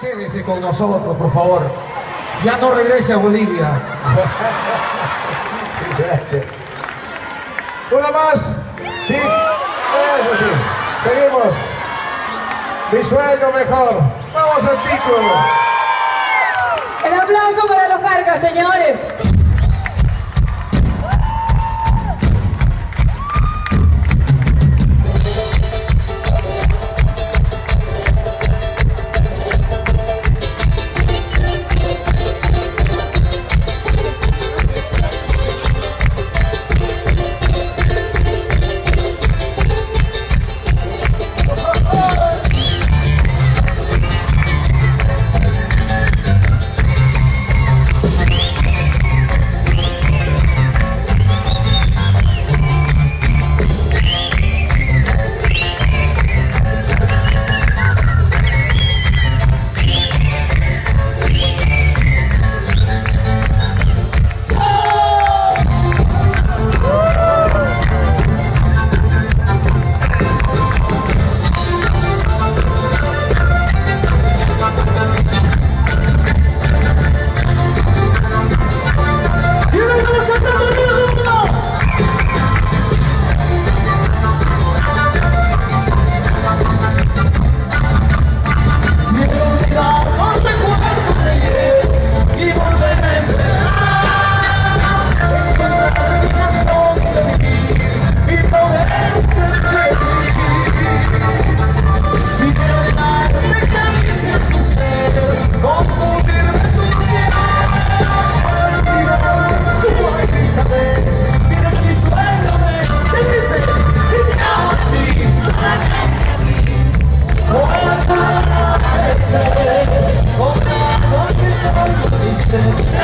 Quédese con nosotros, por favor. Ya no regrese a Bolivia. Gracias. ¿Una más? Sí. Eso sí. Seguimos. Mi sueño mejor. Vamos al título. El aplauso para los cargas, señores. Sen, onlar var bir kalbim sen